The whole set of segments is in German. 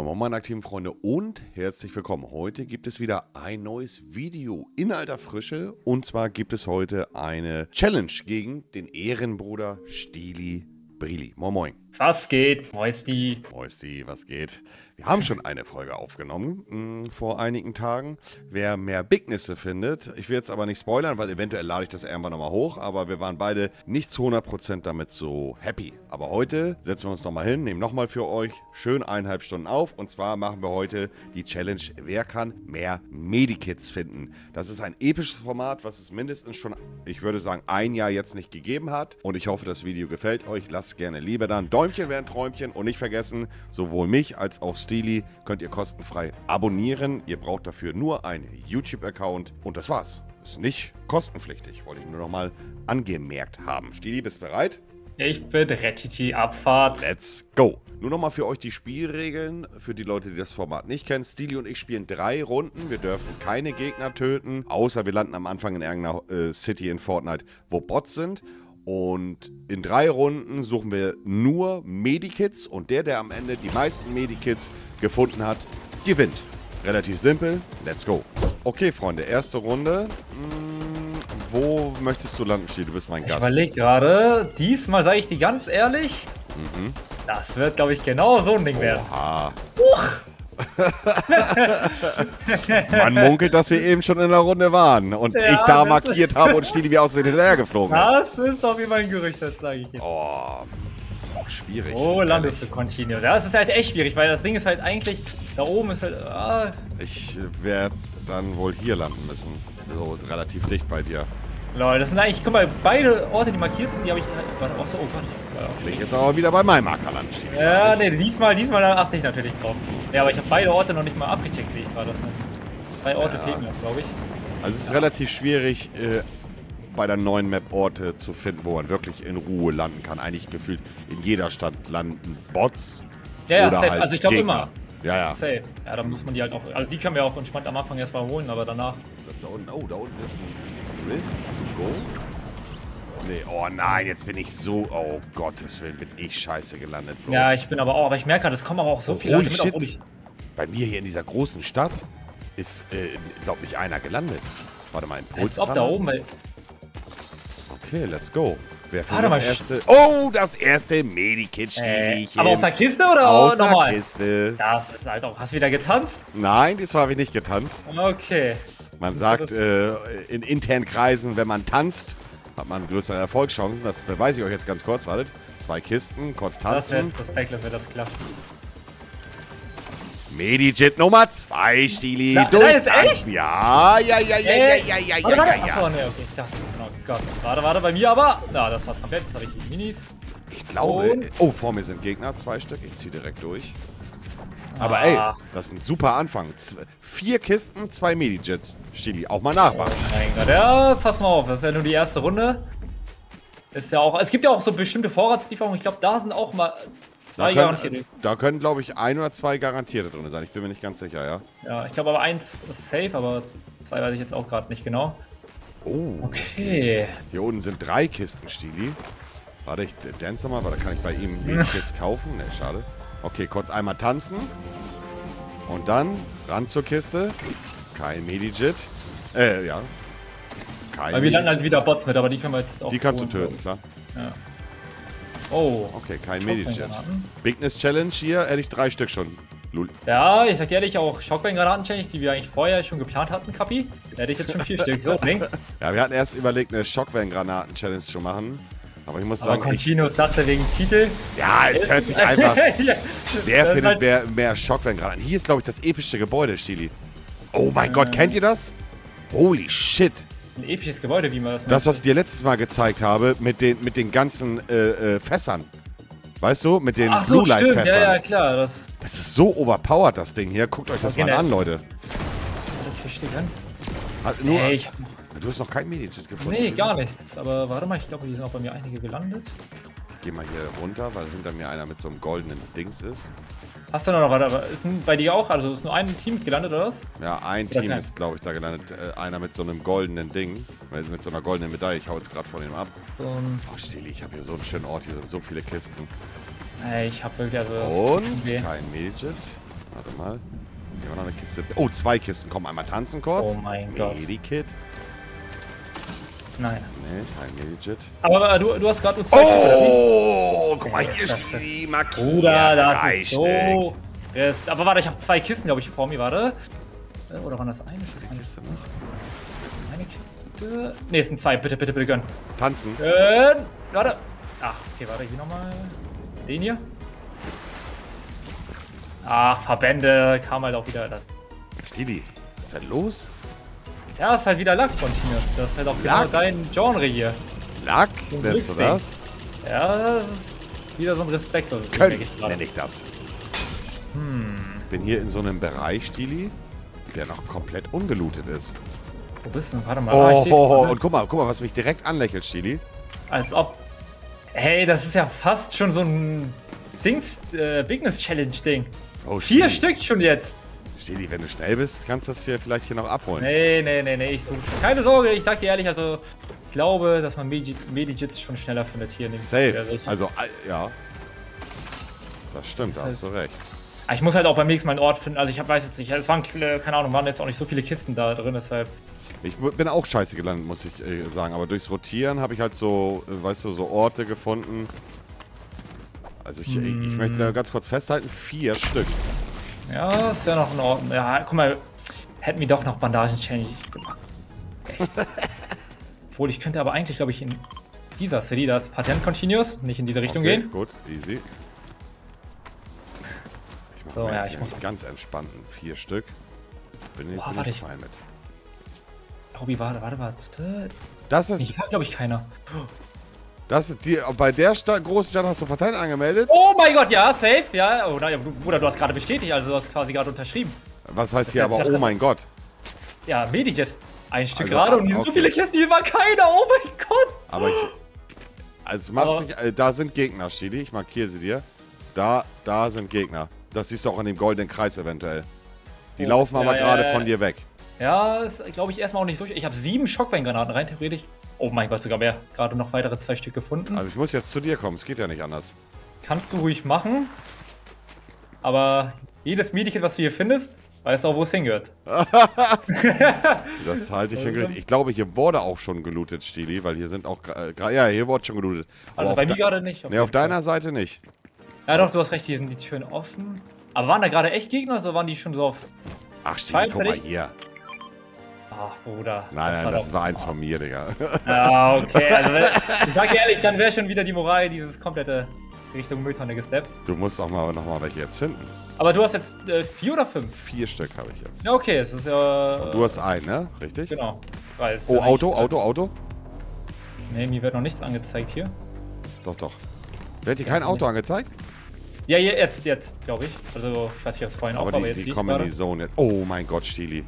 Moin Moin meine aktiven Freunde und herzlich willkommen. Heute gibt es wieder ein neues Video in alter Frische und zwar gibt es heute eine Challenge gegen den Ehrenbruder Stili Brili. Moin Moin. Was geht? Moisti. Moisti, was geht? Wir haben schon eine Folge aufgenommen mh, mm, vor einigen Tagen. Wer mehr Bignisse findet, ich will jetzt aber nicht spoilern, weil eventuell lade ich das irgendwann nochmal hoch, aber wir waren beide nicht zu 100% damit so happy. Aber heute setzen wir uns nochmal hin, nehmen nochmal für euch schön eineinhalb Stunden auf und zwar machen wir heute die Challenge, wer kann mehr Medikits finden. Das ist ein episches Format, was es mindestens schon, ich würde sagen, ein Jahr jetzt nicht gegeben hat und ich hoffe, das Video gefällt euch. Lasst gerne lieber dann Däumchen wären Träumchen und nicht vergessen, sowohl mich als auch Steely könnt ihr kostenfrei abonnieren. Ihr braucht dafür nur einen YouTube-Account und das war's. Ist nicht kostenpflichtig, wollte ich nur noch mal angemerkt haben. Steely, bist du bereit? Ich bin ready, Abfahrt. Let's go. Nur nochmal für euch die Spielregeln, für die Leute, die das Format nicht kennen. Steely und ich spielen drei Runden. Wir dürfen keine Gegner töten, außer wir landen am Anfang in irgendeiner äh, City in Fortnite, wo Bots sind. Und in drei Runden suchen wir nur Medikits und der, der am Ende die meisten Medikits gefunden hat, gewinnt. Relativ simpel. Let's go. Okay, Freunde, erste Runde. Hm, wo möchtest du landen, Stiel? Du bist mein Gast. Ich überlege gerade, diesmal sage ich dir ganz ehrlich, mhm. das wird, glaube ich, genau so ein Ding werden. Oha. Uch. Man munkelt, dass wir eben schon in der Runde waren und ja, ich da markiert habe und Stili wie aus dem hinterher geflogen ist. Das ist auf jeden Fall ein Gerücht, das sage ich jetzt. Oh, schwierig. Oh, landest du Continue. Das ist halt echt schwierig, weil das Ding ist halt eigentlich, da oben ist halt... Ah. Ich werde dann wohl hier landen müssen. So relativ dicht bei dir. Leute, das sind eigentlich, guck mal, beide Orte, die markiert sind, die habe ich. Warte, oh, so, oh Gott. Will ich jetzt aber wieder bei meinem Marker landen stehen. Ja, nee, diesmal, diesmal achte ich natürlich drauf. Ja, aber ich habe beide Orte noch nicht mal abgecheckt, sehe ich gerade. Drei Orte ja. fehlen mir, glaube ich. Also es ist relativ schwierig, äh, bei der neuen Map Orte zu finden, wo man wirklich in Ruhe landen kann. Eigentlich gefühlt in jeder Stadt landen Bots. Ja, ja, safe. Halt also ich glaube immer. Ja, ja. Safe. Ja, dann muss man die halt auch. Also die können wir auch entspannt am Anfang erstmal holen, aber danach. Das da unten. Oh, da unten ist ein, ist ein Rift. Go. Nee, oh nein, jetzt bin ich so. Oh Gottes Willen, bin ich scheiße gelandet. Bro. Ja, ich bin aber auch. Aber ich merke gerade, es kommen aber auch so oh, viele Leute mit, obwohl ich. Bei mir hier in dieser großen Stadt ist, äh, glaub nicht einer gelandet. Warte mal, Impuls. Als ob da oben, weil. Okay, let's go. Wer Warte ah, das mal. Erste? Oh, das erste Medikit-Stielchen. Äh, aber aus der Kiste oder aus normal? Aus der Kiste. Das ist halt auch. Hast du wieder getanzt? Nein, diesmal habe ich nicht getanzt. Okay. Man sagt äh, in internen Kreisen, wenn man tanzt, hat man größere Erfolgschancen. Das beweise ich euch jetzt ganz kurz. Wartet. Zwei Kisten, kurz tanzen. Das wäre jetzt wenn das klappt. Medijit Nummer 2, Stili. Du bist echt? Ja, ja, ja, ja, Ey. ja, ja, ja, ja, ja, ja. Achso, nee, okay, ich dachte. Gott. Warte, warte, bei mir aber. Ja, das war's komplett. Jetzt habe ich die Minis. Ich glaube. Und? Oh, vor mir sind Gegner, zwei Stück. Ich ziehe direkt durch. Aber ah. ey, das ist ein super Anfang. Z vier Kisten, zwei Medijets. Stili, auch mal nachmachen. Oh mein Gott, ja, pass mal auf. Das ist ja nur die erste Runde. Ist ja auch. Es gibt ja auch so bestimmte Vorratslieferungen. Ich glaube, da sind auch mal Zwei da können, da können glaube ich, ein oder zwei garantierte drin sein. Ich bin mir nicht ganz sicher, ja. Ja, ich glaube aber eins ist safe, aber zwei weiß ich jetzt auch gerade nicht genau. Oh. Okay. Hier unten sind drei Kisten, Stili. Warte, ich dance mal, weil da kann ich bei ihm jetzt kaufen. Ne, schade. Okay, kurz einmal tanzen. Und dann ran zur Kiste. Kein Medijit. Äh, ja. Kein Weil wir landen halt wieder Bots mit, aber die können wir jetzt auch. Die kannst du töten, klar. Ja. Oh. Okay, kein Medichat. Bigness Challenge hier, hätte ich drei Stück schon. Lul. Ja, ich sag dir ehrlich, auch Schockwellen-Granaten-Challenge, die wir eigentlich vorher schon geplant hatten, Kapi. Da hätte ich jetzt schon vier Stück. So, Ding. Ja, wir hatten erst überlegt, eine Schockwellen-Granaten-Challenge zu machen. Aber ich muss sagen. Aber Continuo dachte wegen Titel. Ja, es hört sich einfach. ja. Wer findet halt wer mehr Schockwellengranaten? Hier ist, glaube ich, das epischste Gebäude, Stili. Oh mein äh. Gott, kennt ihr das? Holy shit ein episches Gebäude, wie man das Das, was ich dir letztes Mal gezeigt habe, mit den, mit den ganzen äh, äh, Fässern. Weißt du, mit den Ach so, Blue Light Fässern. Ja, ja, klar. Das, das ist so overpowered, das Ding hier. Guckt euch das mal an, Leute. Ich stehe dran. Also nur, hey, ich du hast noch kein Medikit gefunden. Nee, gar nichts. Aber warte mal, ich glaube, hier sind auch bei mir einige gelandet. Ich gehe mal hier runter, weil hinter mir einer mit so einem goldenen Dings ist. Hast du noch was? Ist bei dir auch? Also ist nur ein Team gelandet oder was? Ja, ein oder Team ist, glaube ich, da gelandet. Äh, einer mit so einem goldenen Ding. Mit so einer goldenen Medaille. Ich hau jetzt gerade von ihm ab. So ein oh, Stili, ich habe hier so einen schönen Ort. Hier sind so viele Kisten. Ey, ich habe wirklich also. Und kein Midget. Warte mal. Hier war noch eine Kiste. Oh, zwei Kisten. Komm, einmal tanzen kurz. Oh mein Gott. Medikit. Nein. Nee, kein Medikit. Aber du, du hast gerade nur zwei? Oh, guck mal, hier Das- steht das- die markiert. Bruder, das Drei ist so. Ist, aber warte, ich habe zwei Kisten, glaube ich, vor mir, warte. Äh, Oder waren das eine? Gar nicht. Kiste noch. Eine Kiste. Ne, es sind zwei. Bitte, bitte, bitte gönn. Tanzen. Gönn. Warte. Ach, okay, warte, hier nochmal. Den hier. Ach, Verbände kam halt auch wieder. Das. Stili, was ist denn los? Ja, ist halt wieder Lack Continuous. Das ist halt auch genau Lack? dein Genre hier. Lack, nennst du das? Ja, das ist wieder so ein respektloses Können, nenne ich das. Hm. Bin hier in so einem Bereich, Stili, der noch komplett ungelootet ist. Wo bist du? Warte mal. Ah, Oh, oh, oh, und guck mal, guck mal, was mich direkt anlächelt, Stili. Als ob. Hey, das ist ja fast schon so ein Dings, äh, Bigness Challenge Ding. Oh, Vier. Stück schon jetzt. Stili, wenn du schnell bist, kannst du das hier vielleicht hier noch abholen. Nee, nee, nee, nee. Ich suche. Keine Sorge, ich sag dir ehrlich, also. Ich glaube, dass man Medi Medijits schon schneller findet hier Safe. Also Also, ja. Das stimmt, da Das hast du recht. Ah, ich muss halt auch beim nächsten Mal einen Ort finden. Also ich hab, weiß jetzt nicht. Es waren, keine Ahnung, waren jetzt auch nicht so viele Kisten da drin, deshalb. Ich bin auch scheiße gelandet, muss ich äh, sagen. Aber durchs Rotieren habe ich halt so, äh, weißt du, so Orte gefunden. Also ich, ich, ich möchte da ganz kurz festhalten, vier Stück. Ja, ist ja noch in Ordnung. Ja, guck mal. Hätten wir doch noch Bandagen-Challenge gemacht. Obwohl, ich könnte aber eigentlich, glaube ich, in dieser City das Patent Continuous nicht in diese Richtung Okay, gehen. gut, easy. Ich mache So, ja, jetzt ich muss- einen ganz entspannten vier Stück. Bin, ich- Boah, bin warte, ich fein mit. Robby, warte, warte, warte. Das ist, Ich war, glaube ich, keiner. Das ist die, bei der Stadt, großen Stadt hast du Patent angemeldet? Oh mein Gott, ja, safe, ja. Oh nein, Bruder, du hast gerade bestätigt, also du hast quasi gerade unterschrieben. Was heißt hier jetzt aber, oh mein Gott? Ja, Medijet. Ein Stück Also, gerade ah, und hier sind so okay. viele Kisten, hier war keiner. Oh mein Gott. Aber ich, also es macht Aber- sich, äh, da sind Gegner, Stili, ich markiere sie dir. Da, da sind Gegner. Das siehst du auch in dem goldenen Kreis eventuell. Die Oh, laufen ja, aber ja, gerade ja, von dir weg. Ja, ist, glaube ich, erstmal auch nicht so. Ich habe sieben Schockweingranaten rein, theoretisch. Oh mein Gott, sogar mehr. Gerade noch weitere zwei Stück gefunden. Aber ich muss jetzt zu dir kommen, es geht ja nicht anders. Kannst du ruhig machen. Aber jedes Medikit, was du hier findest, weißt du auch, wo es hingehört. Das halte ich für gültig. Ich glaube, hier wurde auch schon gelootet, Stili, weil hier sind auch, äh, ja, hier wurde schon gelootet. Also auf bei mir gerade nicht. Nee, auf jeden Fall. deiner Seite nicht. Ja, doch, du hast recht, hier sind die Türen offen. Aber waren da gerade echt Gegner oder waren die schon so auf. Ach, Stili, guck mal hier. Ach, Bruder. Nein, nein, war das war eins von mir, Digga. Ja, okay. Also, ich sag dir ehrlich, dann wäre schon wieder die Moral dieses komplette Richtung Mülltonne gesteppt. Du musst auch mal noch mal welche jetzt finden. Aber du hast jetzt äh, vier oder fünf? Vier Stück habe ich jetzt. Ja, okay, es ist ja. Du hast einen, ne? Richtig? Genau. Weiß, Oh, Auto, Auto, Auto? Nee, mir wird noch nichts angezeigt hier. Doch, doch. Wird dir kein Auto angezeigt? Ja, je- jetzt, jetzt, glaube ich. Also, ich weiß nicht, ob es vorhin auch Aber war, aber die, jetzt die kommen in die Zone jetzt. Oh mein Gott, Stili.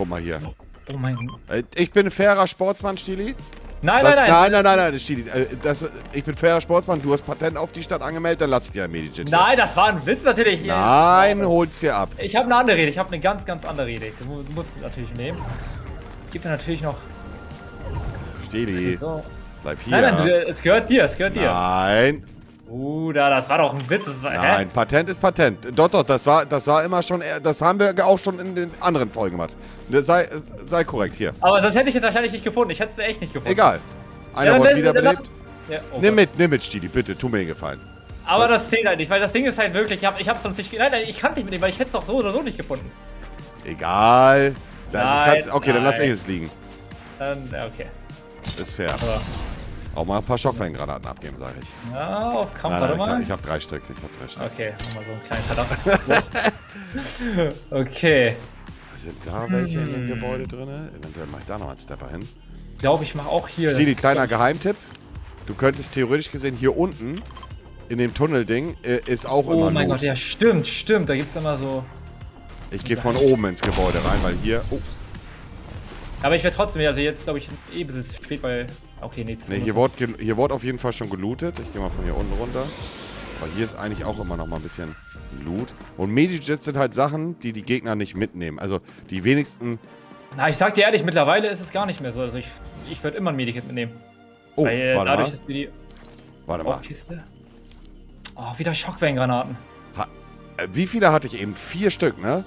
Guck mal hier. Oh mein. Äh, Ich bin ein fairer Sportsmann, Stili. Nein, Das, nein, nein. nein, nein, nein, nein, Stili. äh, Das, ich bin fairer Sportsmann. Du hast Patent auf die Stadt angemeldet, dann lass ich dir ein Medijit. Nein, das war ein Witz natürlich. Nein, hol's dir ab. Ich habe eine andere Idee. Ich habe eine ganz, ganz andere Idee. Du, mu- du musst natürlich nehmen. Es gibt ja natürlich noch. Stili, So. bleib hier. Nein, nein, es gehört dir, es gehört dir. Nein, Bruder, das war doch ein Witz. Das war, nein, Hä? Patent ist Patent. Doch, doch, das war, das war immer schon, das haben wir auch schon in den anderen Folgen gemacht. Das Sei, sei korrekt, hier. Aber sonst hätte ich jetzt wahrscheinlich nicht gefunden. Ich hätte es echt nicht gefunden. Egal. Ja, Einer dann- wurde wiederbelebt. Ja, oh Nimm mit, nimm mit, Stili, bitte, tu mir den Gefallen. Aber das zählt halt nicht, weil das Ding ist halt wirklich, ich, hab, ich hab's sonst nicht. Nein, nein, ich kann es nicht mitnehmen, weil ich hätte es auch so oder so nicht gefunden. Egal. Das Nein, kannst, okay, dann lass nein. ich es liegen. Dann, ja, okay. Ist fair. Aber, Auch mal ein paar Schockfanggranaten abgeben, sage ich. ja, auf Kampf, Nein, warte nein, ich, mal. hab- ich habe drei Stück. Ich habe drei Stück. Okay, nochmal so einen kleinen Verdacht. okay. Sind da welche in Hm. dem Gebäude drin? Eventuell mache ich da noch einen Stepper hin. Ich glaube, ich mache auch hier. Stili, kleiner Geheimtipp. Du könntest theoretisch gesehen hier unten in dem Tunnelding äh, ist auch Oh immer mein Loot. Gott, ja, stimmt, stimmt. Da gibt's immer so. Ich gehe von oben ins Gebäude rein, weil hier... Oh, Aber ich werde trotzdem, also jetzt glaube ich eh besitzt spät, weil. Okay, nee, nee, hier wurde, hier wurde auf jeden Fall schon gelootet. Ich gehe mal von hier unten runter. Aber hier ist eigentlich auch immer noch mal ein bisschen Loot. Und Medijets sind halt Sachen, die die Gegner nicht mitnehmen. Also die wenigsten... Na, ich sag dir ehrlich, mittlerweile ist es gar nicht mehr so. Also ich, ich würde immer ein Medikit mitnehmen. Oh, weil äh, warte dadurch, mal. dass wir die Warte mal. Aufkiste. Oh, wieder Schockwellengranaten. Ha Äh, Wie viele hatte ich eben? Vier Stück, ne?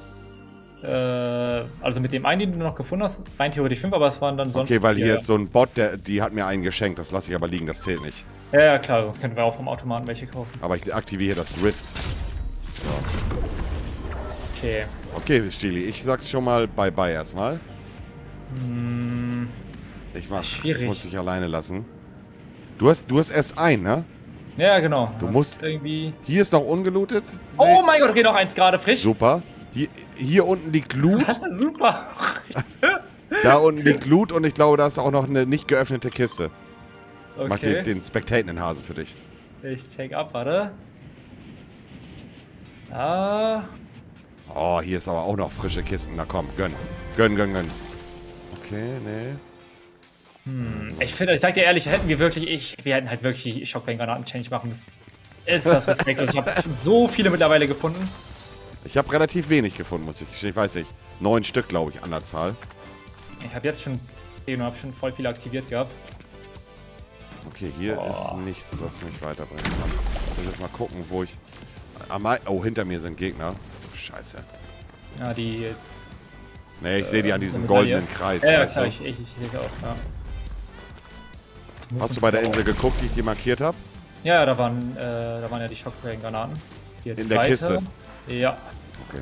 Äh, also mit dem einen, den du noch gefunden hast, rein theoretisch fünf, aber es waren dann sonst. Okay, weil hier ist so ein Bot, der, die hat mir einen geschenkt. Das lasse ich aber liegen, das zählt nicht. Ja, ja, klar, sonst könnten wir auch vom Automaten welche kaufen. Aber ich aktiviere das Rift. Okay. Okay, Stili, ich sag's schon mal Bye-Bye erstmal. Hm, Ich mach, ich Schwierig. muss dich alleine lassen. Du hast, du hast erst ein, ne? ja, genau. Du Das musst- ist irgendwie. Hier ist noch ungelootet. Oh mein Gott, okay, noch eins gerade frisch. Super. Hier, hier unten liegt Loot. Das ist super. da unten liegt Loot und ich glaube, da ist auch noch eine nicht geöffnete Kiste. Mach den, Okay. den spectatenden Hase für dich. Ich check ab, warte. Ah. Oh, hier ist aber auch noch frische Kisten. Na komm, gönn. Gönn, gönn, gönn. Okay, nee. Ich finde, ich sag dir ehrlich, hätten wir wirklich, ich, wir hätten halt wirklich die Shockbang-Granaten-Change machen müssen. Ist das respektlos. Ich habe so viele mittlerweile gefunden. Ich habe relativ wenig gefunden, muss ich gestehen. Ich weiß nicht. Neun Stück, glaube ich, an der Zahl. Ich habe jetzt schon, ich habe schon voll viele aktiviert gehabt. Okay, hier Oh. ist nichts, was mich weiterbringen kann. Ich will jetzt mal gucken, wo ich... Oh, hinter mir sind Gegner. Scheiße. Ja, die. Nee, ich sehe die an diesem Medaille. goldenen Kreis, Ja, weißt klar, ich, ich, ich auch, ja. Hast du bei der Insel geguckt, die ich dir markiert habe? Ja, da waren, äh, da waren ja die Shockbang-Granaten. Die In der Kiste? Ja. Okay.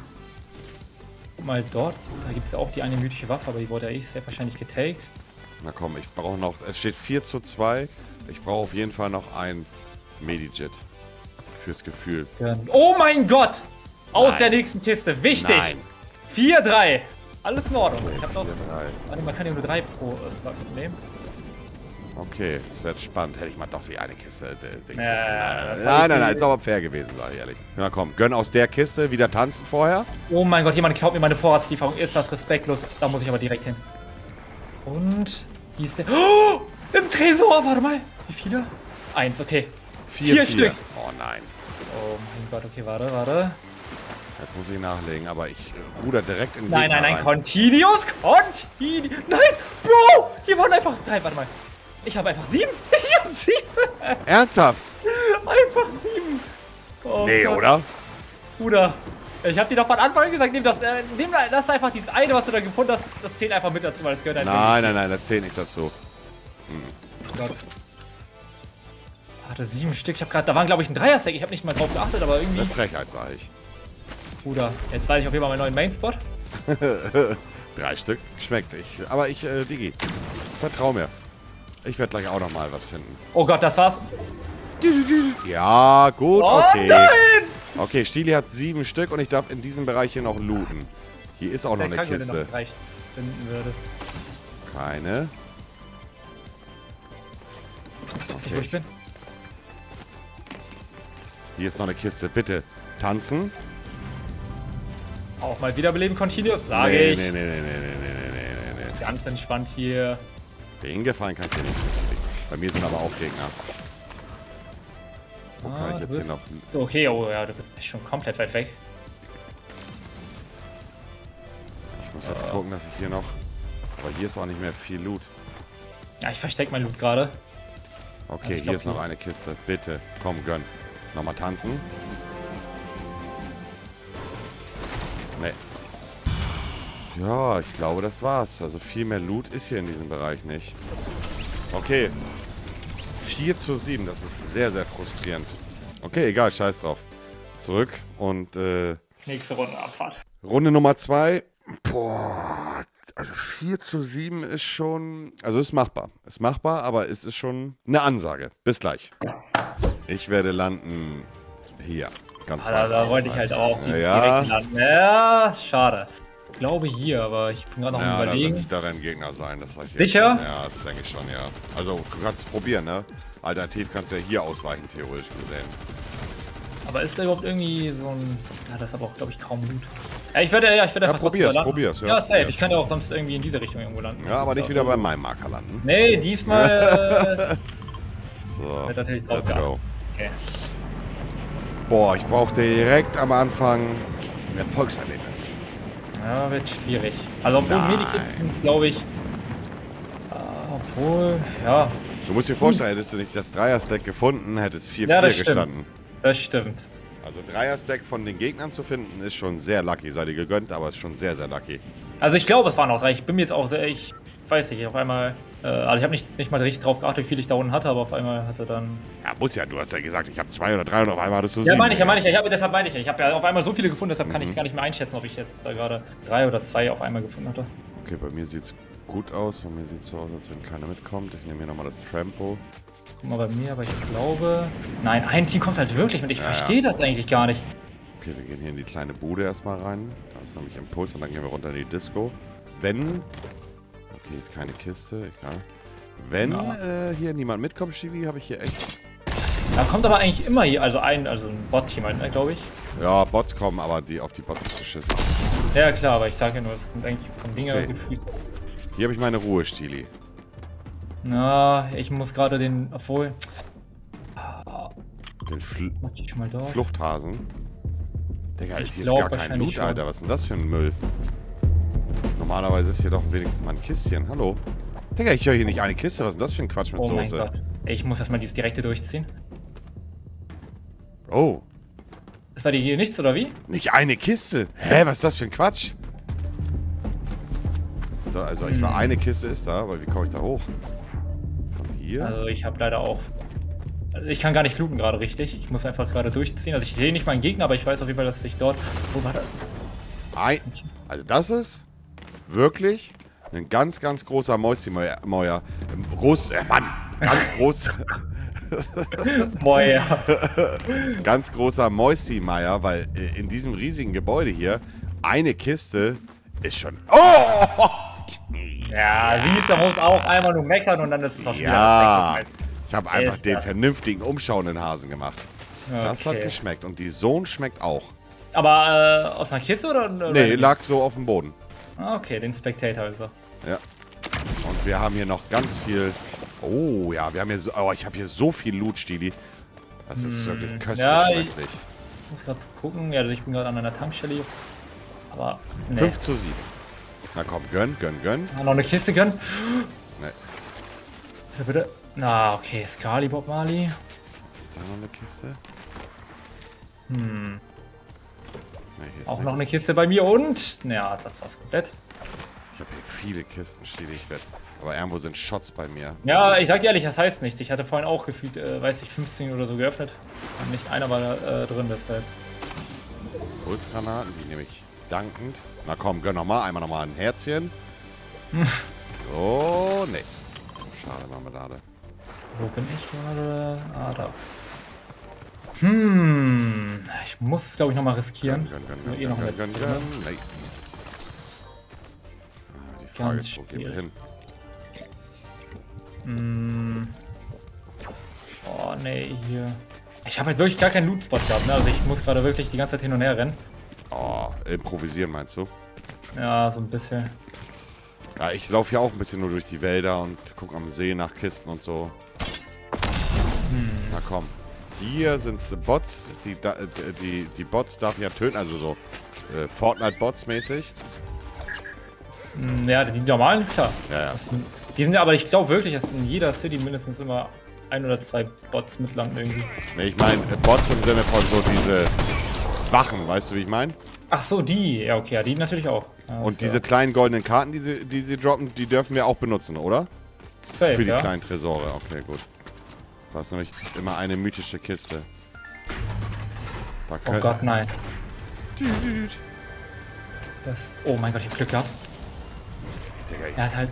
Guck mal dort, da gibt es ja auch die eine mythische Waffe, aber die wurde ja eh sehr wahrscheinlich getaked. Na komm, ich brauche noch... Es steht 4 zu 2. Ich brauche auf jeden Fall noch ein Medijit. Fürs Gefühl. Oh mein Gott! Aus Nein. der nächsten Kiste, wichtig! Nein. 4-3. Alles in Ordnung. Ich hab noch. 4, 3. Warte, man kann ja nur drei pro äh, Slot nehmen. Okay, es wird spannend. Hätte ich mal doch die eine Kiste. Äh, Äh, nein, nein, nein, nein, ist aber fair gewesen, sag ich ehrlich. Na komm, gönn aus der Kiste wieder tanzen vorher. Oh mein Gott, jemand klaut mir meine Vorratslieferung. Ist das respektlos? Da muss ich aber direkt hin. Und wie ist der? Oh, im Tresor. Warte mal. Wie viele? Eins, okay. 4, Vier 4. Stück. Oh nein. Oh mein Gott, okay, warte, warte. Jetzt muss ich nachlegen, aber ich äh, ruder direkt in den Nein, Gegner nein, nein, rein. Continuous, Continuous. Nein, Bro, hier waren einfach drei. Warte mal. Ich habe einfach sieben. Ich habe sieben. Ernsthaft? Einfach sieben. Oh Nee, Gott. oder? Bruder, ich hab dir doch von Anfang an gesagt, nimm das, äh, nimm das einfach dieses eine, was du da gefunden hast, das zählt einfach mit dazu, weil das gehört einfach Nein, nein, nein, das zählt nicht dazu. nicht. Gott. Warte, sieben Stück. Ich hab gerade, da waren glaube ich ein Dreier-Stack. Ich habe nicht mal drauf geachtet, aber irgendwie. Eine Frechheit, sag ich. Bruder, jetzt weiß ich auf jeden Fall meinen neuen Main-Spot. Drei Stück. Schmeckt. Ich, aber ich, äh, Digi, vertrau mir. Ich werde gleich auch noch mal was finden. Oh Gott, das war's. Ja, gut, oh, okay. Nein! Okay, Stili hat sieben Stück und ich darf in diesem Bereich hier noch looten. Hier ist auch Der noch eine Kiste. Noch Keine. Okay. Wo ich bin? Hier ist noch eine Kiste. Bitte, tanzen. Auch mal wiederbeleben, Continuous, sage nee, ich. Nee, nee, nee, nee, nee, nee, nee, nee. Ganz entspannt hier. Den Gefallen kann ich dir nicht. Bei mir sind aber auch Gegner. Wo kann Ah, ich du jetzt hier noch... So, okay, oh ja, du bist schon komplett weit weg. Ich muss jetzt gucken, dass ich hier noch... Aber hier ist auch nicht mehr viel Loot. Ja, ich versteck mein Loot gerade. Okay, ich hier ist noch eine Kiste. Bitte, komm, gönn. Nochmal tanzen. Ja, ich glaube, das war's. Also viel mehr Loot ist hier in diesem Bereich nicht. Okay. 4 zu 7, das ist sehr, sehr frustrierend. Okay, egal, scheiß drauf. Zurück und äh, Nächste Runde Abfahrt. Runde Nummer 2. Boah, also 4 zu 7 ist schon. Also ist machbar. Ist machbar, aber es ist schon eine Ansage. Bis gleich. Ich werde landen hier. Ganz Ah, da, wollte ich halt auch Ja. direkt landen. Ja, schade. Ich glaube hier, aber ich bin gerade noch am Ja, da, überlegen. da werden Gegner sein, das jetzt Sicher? Schon. Ja, das denke ich schon, ja. Also, du kannst es probieren, ne? Alternativ kannst du ja hier ausweichen, theoretisch gesehen. Aber ist da überhaupt irgendwie so ein. Ja, das ist aber auch, glaube ich, kaum Loot. Ja, ich würde, ja, ich würde Ja, probier's, probier's, ja, Ja, safe. Ich kann ja auch sonst irgendwie in diese Richtung irgendwo landen. Ja, aber nicht wieder bei meinem Marker landen. Nee, diesmal. So, Wird natürlich drauf let's geachtet. go. okay. Boah, ich brauchte direkt am Anfang ein Erfolgserlebnis. Ja, wird schwierig. Also, obwohl Nein. Medikits sind, glaube ich. Ah, obwohl, ja, Du musst dir vorstellen, hättest du nicht das Dreier-Stack gefunden, hättest 4-4 Ja, gestanden. das stimmt. Also Dreier-Stack von den Gegnern zu finden, ist schon sehr lucky. Sei dir gegönnt, aber ist schon sehr, sehr lucky. Also ich glaube, es waren auch drei. Ich bin mir jetzt auch sehr, ich weiß nicht, auf einmal, äh, also ich habe nicht, nicht mal richtig drauf geachtet, wie viel ich da unten hatte, aber auf einmal hatte dann... Ja, muss ja. Du hast ja gesagt, ich habe zwei oder drei und auf einmal hattest du Ja, sieben. meine ich, ja, meine ich, ja. ich hab, deshalb meine ich, ja. ich habe ja auf einmal so viele gefunden, deshalb kann ich Mhm. gar nicht mehr einschätzen, ob ich jetzt da gerade drei oder zwei auf einmal gefunden hatte. Okay, bei mir sieht's gut aus. Bei mir sieht's so aus, als wenn keiner mitkommt. Ich nehme hier nochmal das Trampo. Guck mal bei mir, aber ich glaube... Nein, ein Team kommt halt wirklich mit. Ich Ja, verstehe das eigentlich gar nicht. Okay, wir gehen hier in die kleine Bude erstmal rein. Da ist nämlich Impuls und dann gehen wir runter in die Disco. Wenn. Okay, ist keine Kiste, egal. Wenn Ja. äh, hier niemand mitkommt, Chili, habe ich hier echt. Da kommt aber eigentlich immer hier, also ein, also ein Bot-Team halt, ne, glaube ich. Ja, Bots kommen, aber die auf die Bots ist geschissen. Ja klar, aber ich sage ja nur, es sind eigentlich von Dinger Okay. gefühlt. Hier habe ich meine Ruhe, Stili. Na, ich muss gerade den, obwohl, Den Fl. Fluchthasen. Digga, Ich ist hier glaub gar kein Loot. Alter. Was ist denn das für ein Müll? Normalerweise ist hier doch wenigstens mal ein Kistchen. Hallo? Digga, ich höre hier nicht eine Kiste. Was ist denn das für ein Quatsch mit Oh mein Soße? Gott. Ich muss erstmal dieses direkte durchziehen. Oh, Das war dir hier nichts, oder wie? Nicht eine Kiste. Hä, was ist das für ein Quatsch? So, also ich Hm. war eine Kiste ist da, aber wie komme ich da hoch? Von hier? Also ich habe leider auch. Also ich kann gar nicht looten gerade richtig. Ich muss einfach gerade durchziehen. Also ich sehe nicht meinen Gegner, aber ich weiß auf jeden Fall, dass ich dort. Wo war das? Ein, also das ist wirklich ein ganz, ganz großer Mäusimäuer. Mäuer. Ähm, Groß, äh, Mann, ganz groß, ja. ganz großer Mäusimeier, weil äh, in diesem riesigen Gebäude hier eine Kiste ist schon. Oh! Ja, siehst du, muss auch einmal nur meckern und dann ist es auch wieder Ja, ich habe einfach Ist den das- vernünftigen, umschauenden Hasen gemacht. Das hat Okay. geschmeckt und die Sohn schmeckt auch. Aber äh, aus einer Kiste oder? oder Nee, lag so auf dem Boden. Okay, den Spectator also. Ja. Und wir haben hier noch ganz viel. Oh ja, wir haben hier so. Oh, ich habe hier so viel Loot, Stili. Das ist wirklich köstlich Hm. Ja, ich- schrecklich. Ich muss gerade gucken. Ja, also ich bin gerade an einer Tankstelle. hier. Aber. Nee. 5 zu 7. Na komm, gönn, gönn, gönn. Ah, noch eine Kiste gönnen? Nee. Bitte, bitte. Na, okay. Scarly Bob Marley. Ist da noch eine Kiste? Hm. Nee, Auch noch eine Kiste bei mir und. Ja, das war's komplett. Ich habe hier viele Kisten, Stili. Ich werd, aber irgendwo sind Shots bei mir. Ja, ich sag dir ehrlich, das heißt nichts. Ich hatte vorhin auch gefühlt, äh, weiß ich, 15 oder so geöffnet. Und nicht einer war äh, drin, deshalb. Pulsgranaten, die nehme ich dankend. Na komm, gönn nochmal. Einmal nochmal ein Herzchen. so, nee. Schade, Marmelade. Wo bin ich gerade? Ah, da. Hm. Ich muss es, glaube ich, nochmal riskieren. Nur gönn, eh noch ne? Ah, Die Frage Ganz ist, wo gehen wir hin? Hm. Oh, nee, hier. Ich habe halt wirklich gar keinen Loot-Spot gehabt, ne? Also ich muss gerade wirklich die ganze Zeit hin und her rennen. Oh, improvisieren meinst du? Ja, so ein bisschen. Ja, ich laufe ja auch ein bisschen nur durch die Wälder und gucke am See nach Kisten und so. Na komm. Hier sind Bots, die, die, die Bots darf ja töten, also so äh, Fortnite-Bots mäßig. Hm, Ja, die normalen, klar. Ja, ja. Sind, die sind aber, ich glaube wirklich, dass in jeder City mindestens immer ein oder zwei Bots mitlanden irgendwie. Nee, ich meine äh, Bots im Sinne von so diese Wachen, weißt du, wie ich meine? Ach so, die. Ja, okay, ja, die natürlich auch. Ja, Und diese ja kleinen goldenen Karten, die sie, die sie droppen, die dürfen wir auch benutzen, oder? safe, Für die ja. kleinen Tresore, okay, gut. Da ist nämlich immer eine mythische Kiste. Da Oh Gott, nein. Das, oh mein Gott, ich hab Glück gehabt. Er hat halt.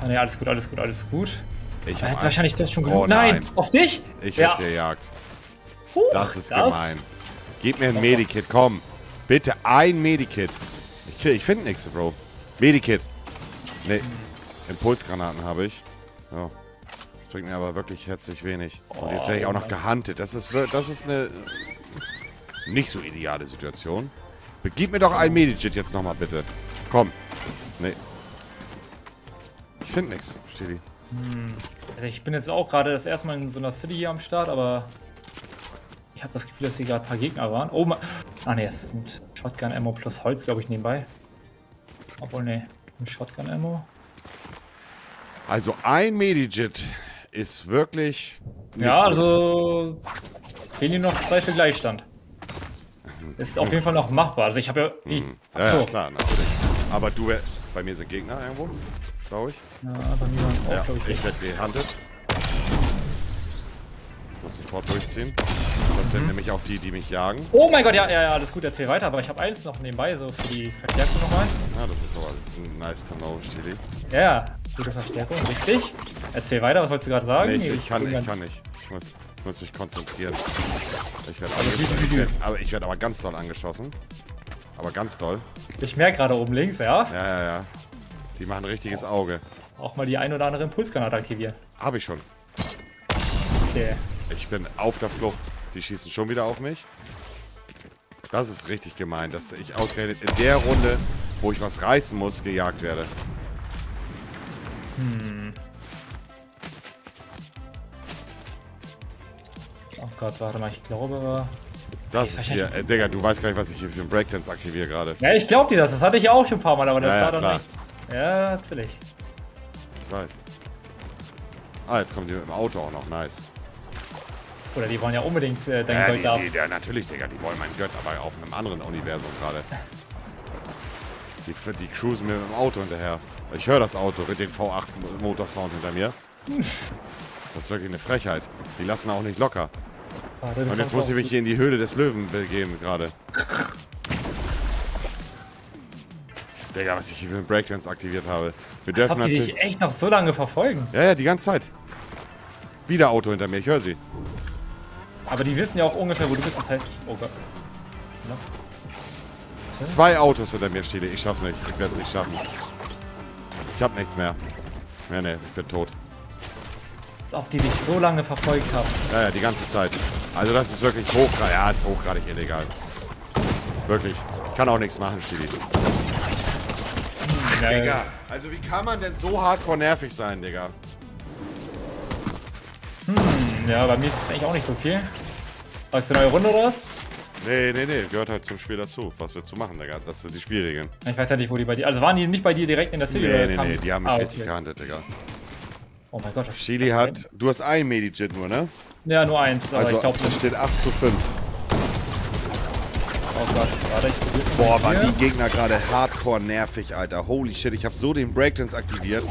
Ah, nee, alles gut, alles gut, alles gut. ich Er hab hat ein- wahrscheinlich das schon Oh, genug. nein. nein. auf dich? Ich ja. hätte gejagt. Huch, Das ist das- gemein. Gib mir ein Medikit, komm. Bitte ein Medikit. Ich, krieg- ich finde nichts, Bro. Medikit. Nee. Impulsgranaten habe ich. Ja. Das bringt mir aber wirklich herzlich wenig. Und jetzt werde ich auch noch gehuntet. Das ist, das ist eine nicht so ideale Situation. Gib mir doch ein Medikit jetzt nochmal, bitte. Komm. Nee. Ich finde nichts, Stili. Also ich bin jetzt auch gerade das erste Mal in so einer City hier am Start, aber ich habe das Gefühl, dass hier gerade ein paar Gegner waren. Oh, ma- ah ne, es sind Shotgun Ammo plus Holz, glaube ich, nebenbei. Obwohl, ne, ein Shotgun Ammo. Also ein Medikit ist wirklich. Ja, gut. also fehlen ihm noch zwei für Gleichstand. Ist auf jeden Fall noch machbar. Also ich habe ja. Wie? Hm. Ja, ja, klar, natürlich. Aber du, bei mir sind Gegner irgendwo, glaube ich. Ja, bei mir waren es auch, Ja, glaube ich. ich werde gehuntet. Muss sofort durchziehen. Das sind nämlich auch die, die mich jagen. Oh mein Gott, ja, ja, ja, alles gut, erzähl weiter. Aber ich habe eins noch nebenbei, so für die Verstärkung nochmal. Ja, das ist aber nice to know, Stili. Ja, ja, gute Verstärkung, richtig. Erzähl weiter, was wolltest du gerade sagen? Nee, ich, ich, kann, ich kann nicht. Ich muss, ich muss mich konzentrieren. Ich werde. Ich werd, aber ich werde aber ganz doll angeschossen. Aber ganz doll. Ich merke gerade oben links, ja. Ja, ja, ja. Die machen ein richtiges Auge. Auch mal die ein oder andere Impulsgranate aktivieren. Habe ich schon. Okay. Ich bin auf der Flucht. Die schießen schon wieder auf mich. Das ist richtig gemein, dass ich ausgerechnet in der Runde, wo ich was reißen muss, gejagt werde. Oh Gott, warte mal, ich glaube. Das ist hier. Äh, Digga, du weißt gar nicht, was ich hier für einen Breakdance aktiviere gerade. Ja, ich glaube dir das. Das hatte ich auch schon ein paar Mal, aber das Ja, ja, war doch klar. nicht. Ja, natürlich. Ich weiß. Ah, jetzt kommt die mit dem Auto auch noch. Nice. Oder die wollen ja unbedingt äh, dein Ja, Gold die, die, ja, natürlich, Digga, die wollen mein Gött, aber auf einem anderen Universum gerade. Die, die cruisen mir mit dem Auto hinterher. Ich höre das Auto, den V8-Motorsound hinter mir. Das ist wirklich eine Frechheit. Die lassen auch nicht locker. Warte, Und jetzt muss ich mich hier in die Höhle des Löwen begeben gerade. Digga, was ich hier für einen Breakdance aktiviert habe. Wir dürfen natürlich... dich echt noch so lange verfolgen? Ja, ja, die ganze Zeit. Wieder Auto hinter mir, ich höre sie. Aber die wissen ja auch ungefähr, wo du bist. Das heißt. Oh Gott. Was? Zwei Autos hinter mir stehen. Ich schaff's nicht. Ich werde es nicht schaffen. Ich hab nichts mehr. Nee, nee, ich bin tot. Als ob die dich so lange verfolgt haben. Ja, ja, die ganze Zeit. Also das ist wirklich hochgradig. Ja, ist hochgradig illegal. Wirklich. Ich kann auch nichts machen, Stili. Ja, Digga, also wie kann man denn so hardcore nervig sein, Digga? Ja, bei mir ist es eigentlich auch nicht so viel. Hast du eine neue Runde oder was? Nee, nee, nee, gehört halt zum Spiel dazu. Was willst du machen, Digga? Das sind die Spielregeln. Ich weiß ja nicht, wo die bei dir. Also waren die nicht bei dir direkt in der City? Nee, oder nee, nee, die haben mich ah, richtig okay. gehandelt, Digga. Oh mein Gott, Chili hat, du hast ein Medijit nur, ne? Ja, nur eins, aber Also ich glaube, es steht 8 zu 5. oh Gott, warte, ich probier's mal Boah, waren die Gegner gerade hardcore nervig, Alter. Holy shit, ich habe so den Breakdance aktiviert.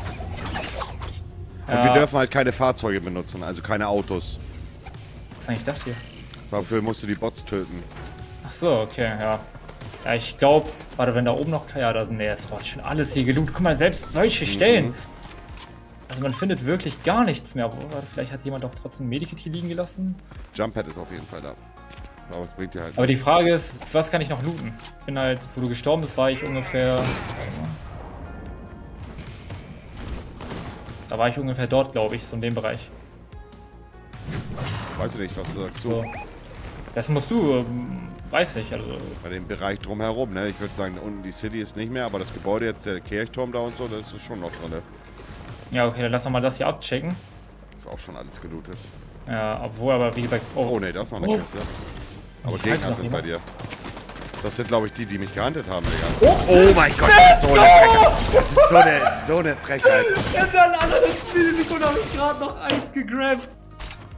Und Ja. wir dürfen halt keine Fahrzeuge benutzen, also keine Autos. Was ist eigentlich das hier? Dafür musst du die Bots töten. Ach so, okay, ja. Ja, ich glaube, warte, wenn da oben noch, ja, da sind, nee, es war schon alles hier gelootet. Guck mal, selbst solche Mhm. Stellen. Also man findet wirklich gar nichts mehr. Warte, vielleicht hat jemand auch trotzdem ein Medikit hier liegen gelassen. Jump Pad ist auf jeden Fall da. Aber es bringt dir halt. Aber die Frage ist, was kann ich noch looten? Ich bin halt, wo du gestorben bist, war ich ungefähr. Da war ich ungefähr dort, glaube ich, so in dem Bereich. Weiß ich nicht, was sagst du? So. Das musst du, ähm, weiß ich, also. Bei dem Bereich drumherum, ne? Ich würde sagen, unten die City ist nicht mehr, aber das Gebäude jetzt, der Kirchturm da und so, das ist schon noch drin. Ne? Ja, okay, dann lass doch mal das hier abchecken. Ist auch schon alles gelootet. Ja, obwohl, aber wie gesagt, oh, Oh ne, da ist noch eine Oh. Kiste. Aber Gegner sind bei dir. Das sind, glaube ich, die, die mich gehandelt haben, Digga. Oh, mein Gott, das ist so eine Frechheit. Das ist so eine, so eine Frechheit. In der anderen Millisekunde habe ich gerade noch eins gegrabt.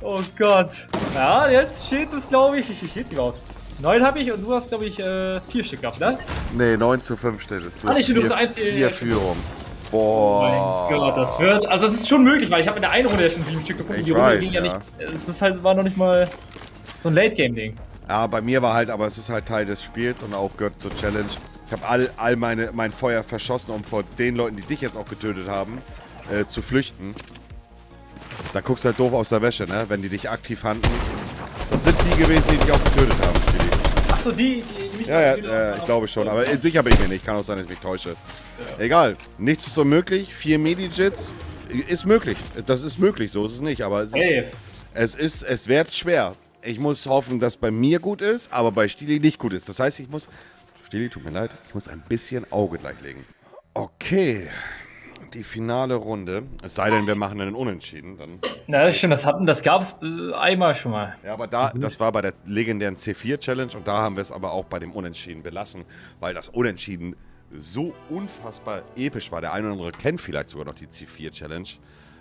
Oh Gott. Ja, jetzt steht es, glaube ich. Viel steht überhaupt? Neun habe ich und du hast, glaube ich, äh, vier Stück gehabt, ne? Nee, 9 zu 5 steht es. Du Ah, hast du hast vier, eins hier- vier Führung. Oh Boah. mein Gott, das wird. Also, das ist schon möglich, weil ich habe in der einen Runde ja schon sieben Stück gefunden. Ich Die Runde weiß, ging ja, ja. nicht. Es ist halt, war noch nicht mal so ein Late-Game-Ding. Ja, bei mir war halt, aber es ist halt Teil des Spiels und auch gehört zur Challenge. Ich habe all, all meine, mein Feuer verschossen, um vor den Leuten, die dich jetzt auch getötet haben, äh, zu flüchten. Da guckst du halt doof aus der Wäsche, ne? Wenn die dich aktiv handeln. Das sind die gewesen, die dich auch getötet haben, Chili. Achso, die, die, die mich Ja, ja, die- äh, ich glaube schon. Aber äh, sicher bin ich mir nicht. Kann auch sein, dass ich mich täusche. Egal. Nichts ist unmöglich. Vier Medijits ist möglich. Das ist möglich, so ist es nicht. Aber es ist, Hey, es ist, es wird schwer. Ich muss hoffen, dass bei mir gut ist, aber bei Stili nicht gut ist. Das heißt, ich muss. Stili, tut mir leid, ich muss ein bisschen Auge gleich legen. Okay. Die finale Runde. Es sei denn, wir machen einen Unentschieden. Dann. na, das stimmt, das hatten, das gab's äh, einmal schon mal. Ja, aber da, das war bei der legendären C4-Challenge und da haben wir es aber auch bei dem Unentschieden belassen, weil das Unentschieden so unfassbar episch war. Der eine oder andere kennt vielleicht sogar noch die C4-Challenge.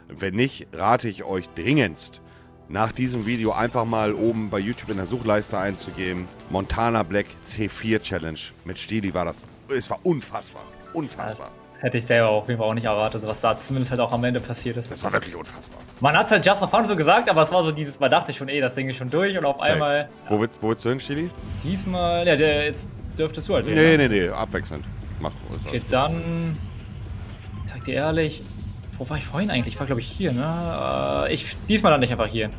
Wenn nicht, rate ich euch dringendst, nach diesem Video einfach mal oben bei YouTube in der Suchleiste einzugeben. Montana Black C4 Challenge. Mit Stili war das. Es war unfassbar. Unfassbar. Das hätte ich selber auf jeden Fall auch nicht erwartet, was da zumindest halt auch am Ende passiert ist. Das war wirklich unfassbar. Man hat es halt just for fun so gesagt, aber es war so dieses, man dachte schon, eh, das Ding ist schon durch und auf Safe. einmal. Wo, willst, wo willst du hin, Stili? Diesmal, ja, der, jetzt dürftest du halt Nee, nee, nee, abwechselnd. Mach. Okay, dann. Ich sag dir ehrlich, wo war ich vorhin eigentlich? Ich war glaube ich hier, ne? Äh, ich diesmal dann nicht einfach hier.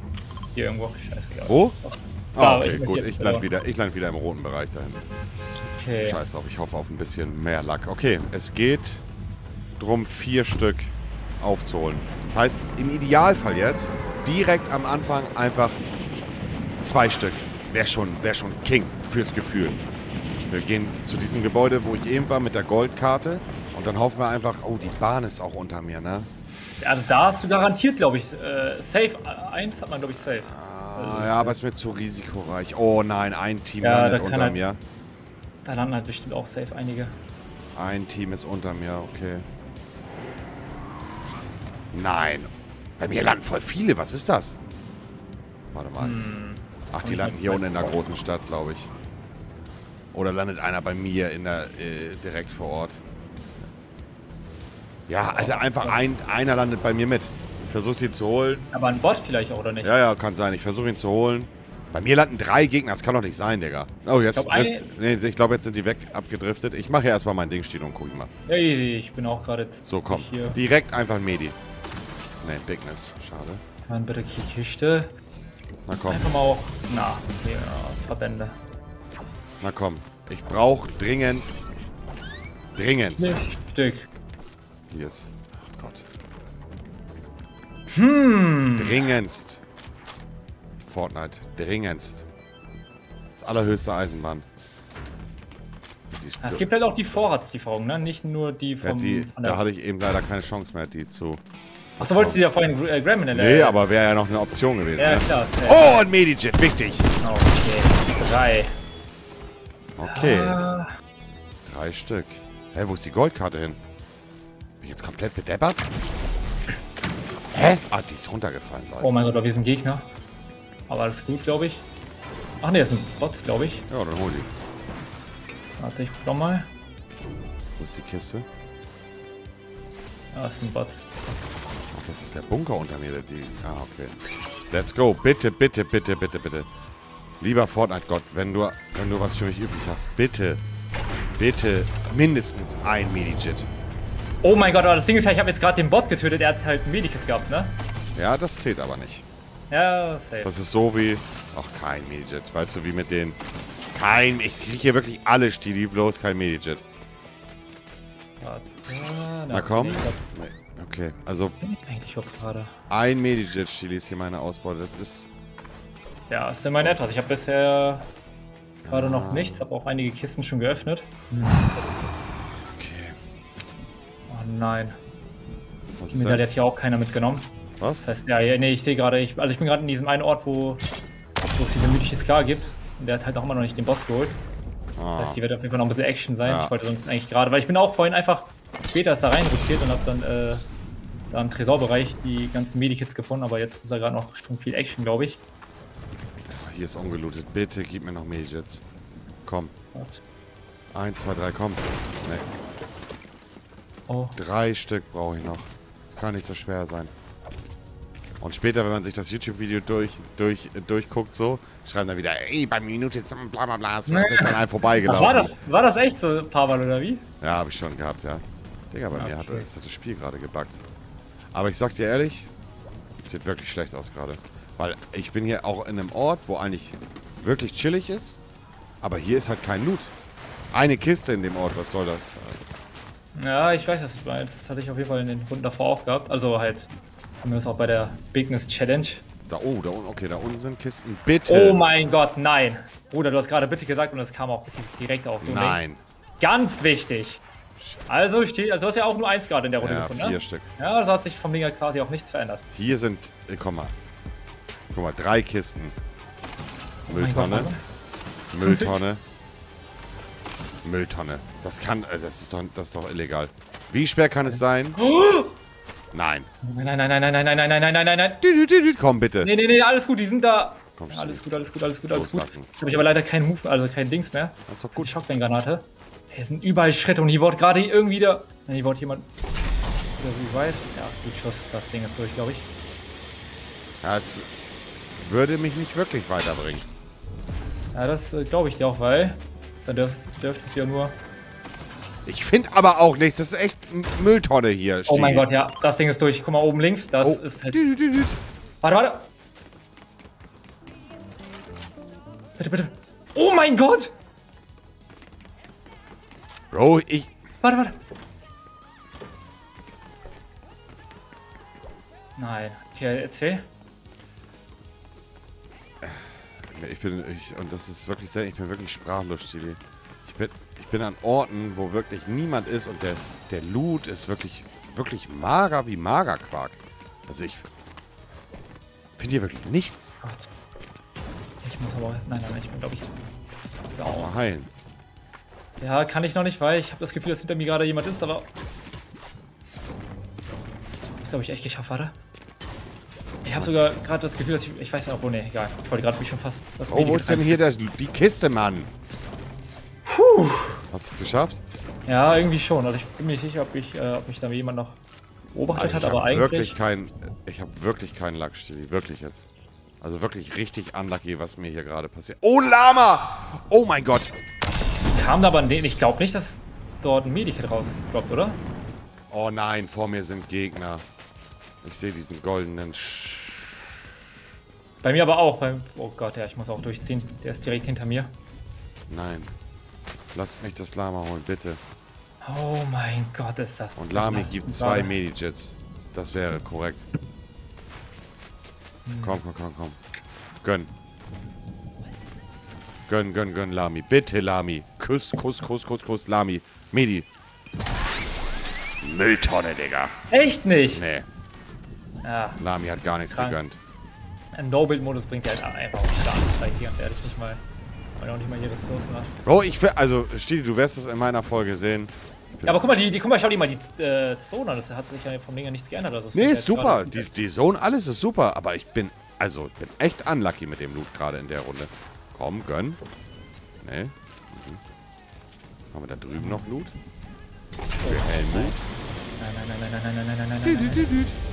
Hier irgendwo. Scheißegal. Wo? Ah, okay, ich gut. Ich land, so. wieder, ich land wieder im roten Bereich dahin. Okay. Scheiß auf, ich hoffe auf ein bisschen mehr Lack. Okay, es geht drum, vier Stück aufzuholen. Das heißt, im Idealfall jetzt direkt am Anfang einfach zwei Stück. Wäre schon, wär schon King fürs Gefühl. Wir gehen zu diesem Gebäude, wo ich eben war, mit der Goldkarte. Und dann hoffen wir einfach, oh, die Bahn ist auch unter mir, ne? Also da hast du garantiert, glaube ich, äh, safe. Eins hat man, glaube ich, safe. Ah, ja, aber es ist mir zu risikoreich. Oh nein, ein Team Ja, landet unter halt- mir. Da landen halt bestimmt auch safe einige. Ein Team ist unter mir, okay. Nein. Bei mir landen voll viele. Was ist das? Warte mal. Ach, die landen hier unten in der großen Stadt, glaube ich. Oder landet einer bei mir in der, äh, direkt vor Ort. Ja, Alter, einfach ein, einer landet bei mir mit. Ich versuche ihn zu holen. Aber ein Bot vielleicht auch, oder nicht? Ja, ja, kann sein. Ich versuche ihn zu holen. Bei mir landen drei Gegner. Das kann doch nicht sein, Digga. Oh, jetzt Ich glaub, trifft, nee, ich glaube, jetzt sind die weg abgedriftet. Ich mache ja erstmal mein Ding stehen und guck mal. Ja, easy. Ich bin auch gerade So, komm. hier. Direkt einfach ein Medi. Nee, Bigness. Schade. Dann bitte die Kiste. Na komm, Einfach mal auch. Na, okay, ja, Verbände. na komm. Ich brauche dringend. Dringend. Stück. Hier ist. Ach Gott. Hm. Dringendst. Fortnite. Dringendst. Das allerhöchste Eisenbahn. Die- Es gibt halt auch die Vorratslieferung, ne? Nicht nur die ja, vom. die, von da hatte ich eben leider keine Chance mehr, die zu. Achso, wolltest du ja vorhin äh, Graham in der Nee, aber wäre ja noch eine Option gewesen. Ja, ne? klar. safe. Oh, ein Medijit, wichtig. Okay. Drei. Okay, Ah, drei Stück. Hä, wo ist die Goldkarte hin? Ich jetzt komplett bedeppert? Hä? Ah, die ist runtergefallen, Leute. oh mein Gott, wir sind Gegner. Aber alles gut, glaube ich. Ach ne, das sind Bots, glaube ich. Ja, dann hol die. Warte, ich guck mal. Wo ist die Kiste? Ja, das sind Bots. Ach, das ist der Bunker unter mir. der- Die, ah, okay. Let's go. Bitte, bitte, bitte, bitte, bitte. Lieber Fortnite-Gott, wenn du, wenn du was für mich übrig hast, bitte, bitte mindestens ein Medijit. Oh mein Gott, aber das Ding ist ja, ich habe jetzt gerade den Bot getötet, er hat halt ein Medikit gehabt, ne? Ja, das zählt aber nicht. Ja, safe. Das ist so wie... Ach, kein Medijit. Weißt du, wie mit den... Kein... Ich kriege hier wirklich alle Stili, bloß kein Medijit. Warte, Na komm. nee. Okay, also bin ich eigentlich überhaupt gerade. ein Medijit, Stili, ist hier meine Ausbeute. Das ist... Ja, ist immerhin etwas. Ich habe bisher gerade Ah. noch nichts, habe auch einige Kisten schon geöffnet. Okay. Nein, Was ist denn? hat hier auch keiner mitgenommen. Was? Das heißt, ja, nee, ich sehe gerade, ich, also ich bin gerade in diesem einen Ort, wo, wo es diese mythische Scar gibt. Und der hat halt auch immer noch nicht den Boss geholt. Das Ah. heißt, hier wird auf jeden Fall noch ein bisschen Action sein. Ja. Ich wollte sonst eigentlich gerade, weil ich bin auch vorhin einfach später ist da reinrotiert und habe dann äh, da im Tresorbereich die ganzen Medikits gefunden, aber jetzt ist da gerade noch schon viel Action, glaube ich. Hier ist ungelootet. Bitte gib mir noch Medijits. Komm. Warte. Eins, zwei, drei, komm. Nee. Oh, Drei Stück brauche ich noch. Das kann nicht so schwer sein. Und später, wenn man sich das YouTube-Video durch, durch, durchguckt, so, schreiben dann wieder, ey, bei Minute jetzt bla bla bla, bist an einem Ach, vorbeigelaufen. war das, war das echt so ein paar Mal oder wie? Ja, habe ich schon gehabt, ja. Digga, bei mir hat das, hat das Spiel gerade gebackt. Aber ich sag dir ehrlich, sieht wirklich schlecht aus gerade. Weil ich bin hier auch in einem Ort, wo eigentlich wirklich chillig ist, aber hier ist halt kein Loot. Eine Kiste in dem Ort, was soll das? Ja, ich weiß, was du meinst. Das hatte ich auf jeden Fall in den Runden davor auch gehabt. Also halt, zumindest auch bei der Bigness Challenge. Da, oh, da unten, okay, da unten sind Kisten. Bitte! Oh mein Gott, nein. Bruder, du hast gerade bitte gesagt und es kam auch direkt auch so. Nein. Ganz wichtig. Also steht, also du hast ja auch nur eins gerade in der Runde Ja, gefunden, vier ne? Stück. Ja, das hat sich vom Ding her quasi auch nichts verändert. Hier sind, äh, komm mal. Guck mal, drei Kisten. Mülltonne, warte. Mülltonne, Mülltonne. Das kann, äh, das ist doch, das ist doch illegal. Wie schwer kann es sein? Nein. Nein, nein, nein, nein, nein, nein, nein, nein, nein, nein, nein, nein. Dü, dü, dü, dü. Komm bitte. Nee, nee, nee, alles gut, die sind da. Komm, Ja, alles gut, alles gut, alles gut, alles gut. Jetzt habe ich aber leider keinen Move, also kein Dings mehr. Das ist doch Gut. Shotgun-Granate. Hier sind überall Schritte und hier wurde gerade irgendwie da. Nein, hier wurde jemand. Oder wie weit? Ja, gut, Schuss. Das Ding ist durch, glaube ich. Ja, es würde mich nicht wirklich weiterbringen. Ja, das äh, glaube ich dir auch, weil. Dann dürft, dürft es ja nur. Ich finde aber auch nichts. Das ist echt Mülltonne hier. Oh mein. Gott, ja, das Ding ist durch. Guck mal oben links. Das Oh. ist halt. Dü, dü, dü. Warte, warte. Bitte, bitte. Oh mein Gott! Bro, ich. Warte, warte. Nein. Okay, erzähl. Ich bin. Ich, und das ist wirklich selten. Ich bin wirklich sprachlos, Stevie. Ich bin, ich bin an Orten, wo wirklich niemand ist und der, der Loot ist wirklich, wirklich mager wie Magerquark. Also ich. Finde hier wirklich nichts. Ich muss aber. Nein, nein, ich bin, glaube ich. Sauer. Mal heilen. Ja, kann ich noch nicht, weil ich habe das Gefühl, dass hinter mir gerade jemand ist, aber. Ich glaube, ich echt geschafft, warte. Ich habe sogar gerade das Gefühl, dass ich. Ich weiß nicht, obwohl, nee, egal. Ich wollte gerade mich schon fast. Das Oh, wo ist denn hier der, die Kiste, Mann? Puh. Hast du es geschafft? Ja, irgendwie schon. Also ich bin mir nicht sicher, ob, ich, äh, ob mich da jemand noch beobachtet Also hat, aber eigentlich. wirklich kein, ich habe wirklich keinen Luck, Stevie. Wirklich jetzt. Also wirklich richtig unlucky, was mir hier gerade passiert. Oh, Lama! Oh mein Gott! Kam da aber ein. Ich glaube nicht, dass dort ein Medikit rausdroppt, oder? Oh nein, vor mir sind Gegner. Ich sehe diesen goldenen Sch Bei mir aber auch. Beim, oh Gott, ja, ich muss auch durchziehen. Der ist direkt hinter mir. Nein. Lasst mich das Lama holen, bitte. Oh mein Gott, ist das. Und Lami gibt zwei. Medijets. Das wäre korrekt. Komm, komm, komm, komm. Gönn. Gönn, gönn, gönn, Lami. Bitte, Lami. Kuss, Kuss, Kuss, Kuss, Kuss, Lami. Medi. Mülltonne, Digga. Echt nicht! Nee, Ja, Lami hat gar nichts Krank. gegönnt. Ein No-Build-Modus bringt ja halt einfach auch Startstrike hier und ehrlich nicht mal. Weil er auch nicht mal hier Ressourcen hat. Bro, ich will, also, Stili, du wirst es in meiner Folge sehen. Ja, aber guck mal, die, die, guck mal, schau dir mal die äh, Zone an. Das hat sich ja vom Ding ja nichts geändert. Also das Nee, ist super. Die, die Zone, alles ist super. Aber ich bin, also, ich bin echt unlucky mit dem Loot gerade in der Runde. Komm, gönn. Nee. Mhm. Haben wir da drüben noch Loot? Oh, Wir hellen Loot. Nein, nein, nein, nein, nein, nein, nein, nein, nein, nein, nein, nein. Kreis,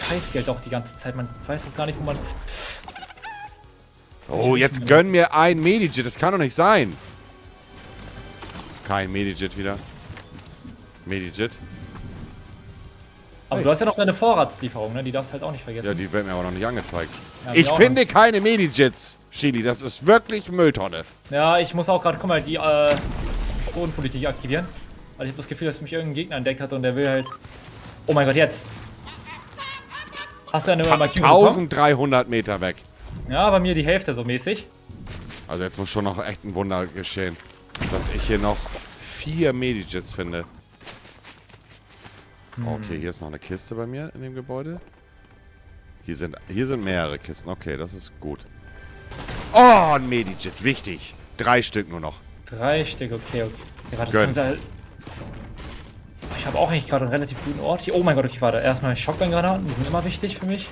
Kreis halt auch die ganze Zeit. Man weiß auch gar nicht, wo man. Oh, jetzt gönn mir ein Medijit. Das kann doch nicht sein. Kein Medijit wieder. Medijit. Aber Hey. du hast ja noch deine Vorratslieferung, ne? Die darfst du halt auch nicht vergessen. Ja, die werden mir aber noch nicht angezeigt. Ja, ich finde keine Medijits, Chili. Das ist wirklich Mülltonne. Ja, ich muss auch gerade, guck mal, die äh, Zonenpolitik aktivieren. Weil ich habe das Gefühl, dass mich irgendein Gegner entdeckt hat und der will halt. Oh mein Gott, jetzt! Hast du eine bekommen? 1300 Meter weg. Ja, bei mir die Hälfte so mäßig. Also jetzt muss schon noch echt ein Wunder geschehen, dass ich hier noch vier Medijits finde. Okay, hier ist noch eine Kiste bei mir in dem Gebäude. Hier sind, hier sind mehrere Kisten. Okay, das ist gut. Oh, ein Medijit. Wichtig. Drei Stück nur noch. Drei Stück, okay, okay. Ja, warte, das Gönn. Habe auch eigentlich gerade einen relativ guten Ort hier. Oh mein Gott, okay, warte. Erstmal Shotgun-Granaten, die sind immer wichtig für mich.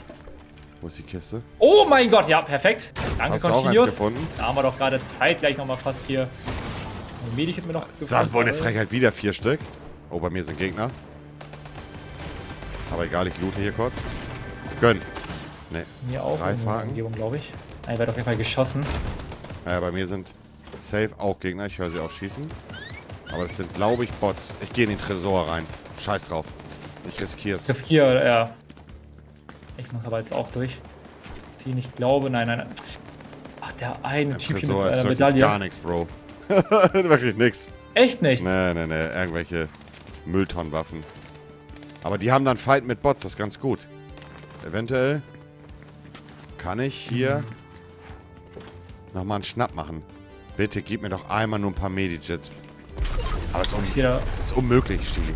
Wo ist die Kiste? Oh mein Gott, ja, perfekt. Danke, gefunden? Da haben wir doch gerade zeitgleich nochmal fast hier. Medikit mir noch Das ist wohl eine Frechheit. Wieder vier Stück. Oh, bei mir sind Gegner. Aber egal, ich loote hier kurz. Gönn. Ne. Mir auch Drei Fragen. Umgebung, glaube ich. Einer wird auf jeden Fall geschossen. Ja, bei mir sind safe auch Gegner. Ich höre sie auch schießen. Aber das sind, glaube ich, Bots. Ich gehe in den Tresor rein. Scheiß drauf. Ich riskier's. Riskiere, ja. Ich muss aber jetzt auch durch. Ziehen, ich glaube, nein, nein, nein. Ach, der eine Typ hier mit Tresor so ist einer wirklich Medaille. gar nichts, Bro. wirklich nix. Echt nichts. Nee, nee, nee. Irgendwelche Mülltonnenwaffen. Aber die haben dann Fight mit Bots. Das ist ganz gut. Eventuell kann ich hier nochmal einen Schnapp machen. Bitte gib mir doch einmal nur ein paar Medijets. Aber es ist, un ist unmöglich, Stili.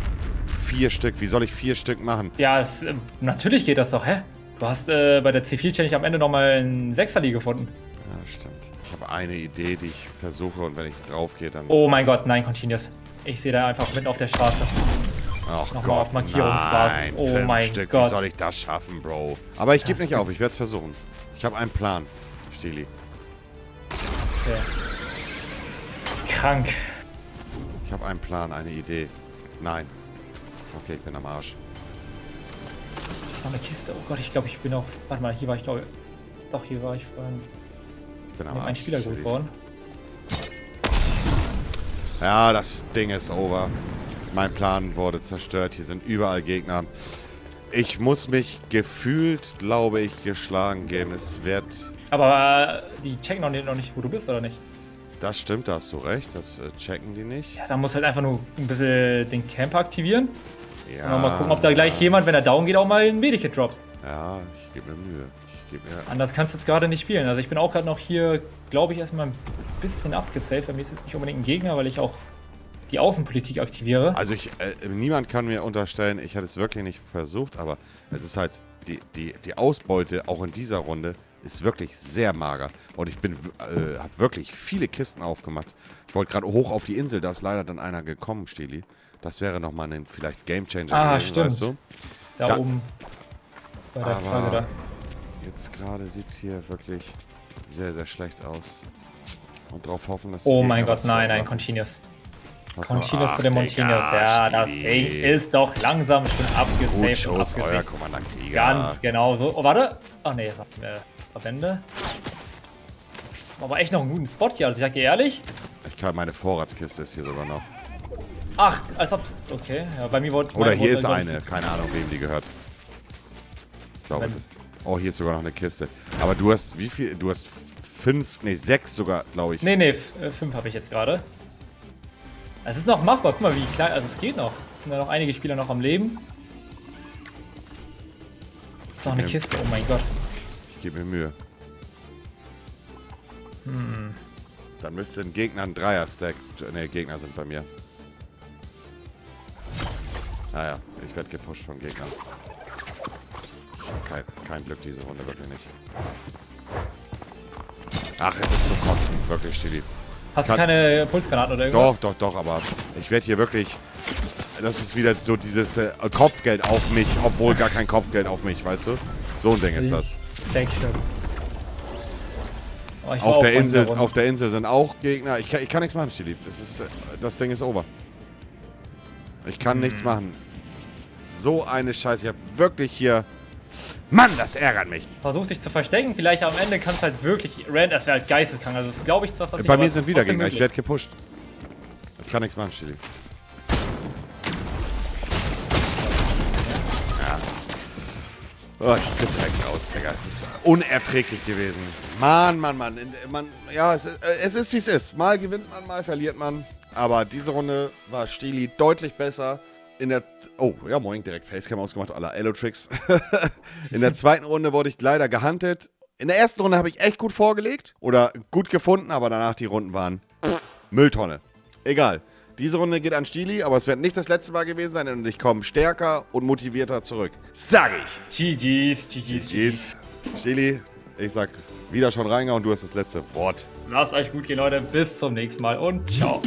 Vier Stück. Wie soll ich vier Stück machen? Ja, es, äh, natürlich geht das doch, hä? Du hast äh, bei der C4-Challenge am Ende nochmal einen Sechserli gefunden. Ja, stimmt. Ich habe eine Idee, die ich versuche und wenn ich drauf gehe, dann... Oh mein Gott, nein, Continuous. Ich sehe da einfach mitten auf der Straße. Ach Nochmal Gott, auf Markierungsbasis. nein, Oh fünf mein Stück, Gott. Wie soll ich das schaffen, Bro? Aber ich gebe nicht auf, ich werde es versuchen. Ich habe einen Plan, Stili. Okay. Krank. Ich habe einen Plan, eine Idee. Nein. Okay, ich bin am Arsch. Das ist noch eine Kiste. Oh Gott, ich glaube, ich bin auch. Warte mal, hier war ich doch. Doch, hier war ich vorhin Ich bin am Arsch. einem Spieler Stili. geholt worden. Ja, das Ding ist over. Mein Plan wurde zerstört. Hier sind überall Gegner. Ich muss mich gefühlt, glaube ich, geschlagen geben. Es wird. Aber äh, die checken noch nicht, noch nicht, wo du bist, oder nicht? Das stimmt, da hast du recht. Das äh, checken die nicht. Ja, da muss halt einfach nur ein bisschen den Camper aktivieren. Ja. Und mal gucken, ob da gleich jemand, wenn er down geht, auch mal ein Medikit droppt. Ja, ich gebe mir Mühe. Ich gebe mir. Anders kannst du jetzt gerade nicht spielen. Also ich bin auch gerade noch hier, glaube ich, erstmal ein bisschen abgesaved. Bei mir ist jetzt nicht unbedingt ein Gegner, weil ich auch die Außenpolitik aktiviere. Also ich, äh, niemand kann mir unterstellen, ich hatte es wirklich nicht versucht, aber es ist halt, die, die, die Ausbeute auch in dieser Runde ist wirklich sehr mager. Und ich bin, äh, habe wirklich viele Kisten aufgemacht. Ich wollte gerade hoch auf die Insel, da ist leider dann einer gekommen, Steli. Das wäre nochmal ein vielleicht Gamechanger Ah, gewesen, stimmt. weißt du? da, da- oben bei der Flagge da. Jetzt gerade sieht es hier wirklich sehr, sehr schlecht aus. Und darauf hoffen, dass Oh mein Gott, nein, nein, machen. Ach, zu den Montinos. Digga, Ja, das. Ding ist doch langsam schon abgesaved und abgesaved. Ganz genau so. Oh, warte. Ach nee, Verbände. Aber echt noch einen guten Spot hier, also ich sag dir ehrlich. Ich kann, meine Vorratskiste ist hier sogar noch. Ach, als ob. Okay, ja, bei mir wollte. Oder hier ist eine. Keine Ahnung, wem die gehört. Ich glaube, das. Oh, hier ist sogar noch eine Kiste. Aber du hast wie viel? Du hast fünf, nee, sechs sogar, glaube ich. Nee, nee, äh, fünf habe ich jetzt gerade. Es ist noch machbar, guck mal, wie klein. Also es geht noch. Es sind ja noch einige Spieler noch am Leben. Ist noch eine Okay. Kiste, oh mein Gott. Ich gebe mir Mühe. Hm. Dann müsste ein Gegner ein Dreier-Stack. Ne, Gegner sind bei mir. Naja, ich werde gepusht von Gegnern. Ich hab kein, kein Glück diese Runde, wirklich nicht. Ach, es ist zu kotzen, wirklich, Stili. Hast du keine Pulsgranaten oder irgendwas? Doch, doch, doch, aber ich werde hier wirklich. Das ist wieder so dieses äh, Kopfgeld auf mich, obwohl gar kein Kopfgeld auf mich, weißt du? So ein Ding ist das. Ich denke schon. Oh, Auf der, Insel, auf der Insel sind auch Gegner. Ich kann, ich kann nichts machen, Stili. Das, ist, äh, das Ding ist over. Ich kann Hm. nichts machen. So eine Scheiße. Ich habe wirklich hier. Mann, das ärgert mich. Versuch dich zu verstecken, vielleicht am Ende kannst du halt wirklich. Rand, das wäre halt geisteskrank. Also das glaube ich zwar fast Bei mir sind wieder Gegner. Ich möglich. werde gepusht. Ich kann nichts machen, Stili. Ja. Oh, ich bin direkt aus, Digga. Es ist unerträglich gewesen. Mann, Mann, Mann. Man, ja, es ist, äh, es ist wie es ist. Mal gewinnt man, mal verliert man. Aber diese Runde war Stili deutlich besser. In der. Oh, ja, moin, direkt Facecam ausgemacht, aller Elotrix. In der zweiten Runde wurde ich leider gehuntet. In der ersten Runde habe ich echt gut vorgelegt oder gut gefunden, aber danach die Runden waren Mülltonne. Egal. Diese Runde geht an Stili, aber es wird nicht das letzte Mal gewesen sein und ich komme stärker und motivierter zurück. Sag ich. GG's, GG's, GG's. Stili, ich sag wieder schon reingehauen, du hast das letzte Wort. Lasst euch gut gehen, Leute. Bis zum nächsten Mal und ciao.